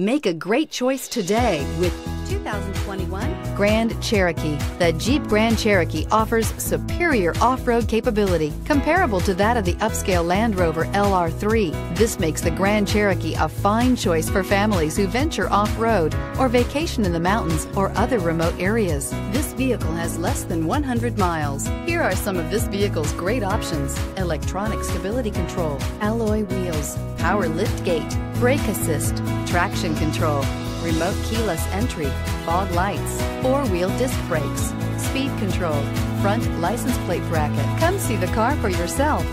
Make a great choice today with 2021 Grand Cherokee. The Jeep Grand Cherokee offers superior off-road capability comparable to that of the upscale Land Rover LR3. This makes the Grand Cherokee a fine choice for families who venture off-road or vacation in the mountains or other remote areas. This vehicle has less than 100 miles. Here are some of this vehicle's great options. Electronic stability control, alloy wheels, power lift gate, brake assist, traction control, remote keyless entry, fog lights, four-wheel disc brakes, speed control, front license plate bracket. Come see the car for yourself.